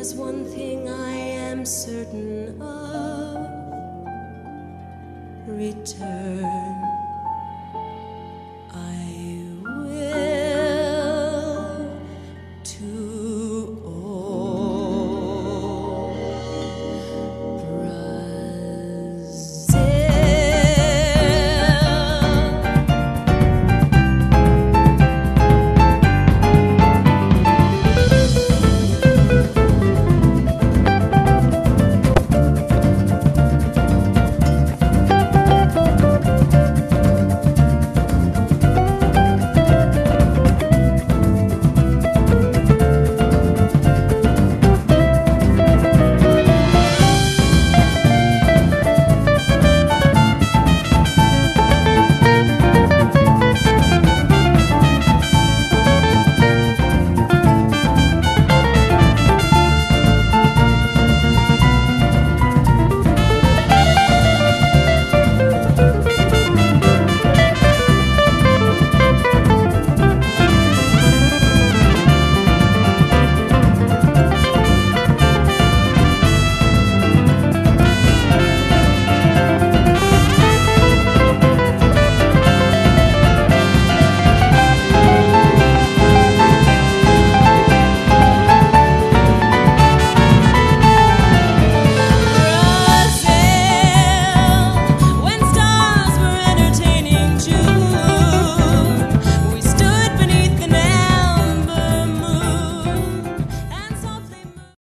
There's one thing I am certain of return.